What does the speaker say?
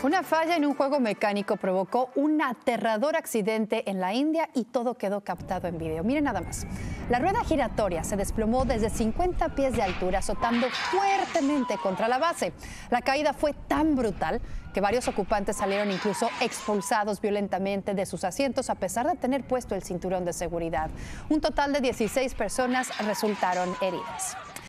Una falla en un juego mecánico provocó un aterrador accidente en la India y todo quedó captado en video. Miren nada más. La rueda giratoria se desplomó desde 50 pies de altura, azotando fuertemente contra la base. La caída fue tan brutal que varios ocupantes salieron incluso expulsados violentamente de sus asientos a pesar de tener puesto el cinturón de seguridad. Un total de 16 personas resultaron heridas.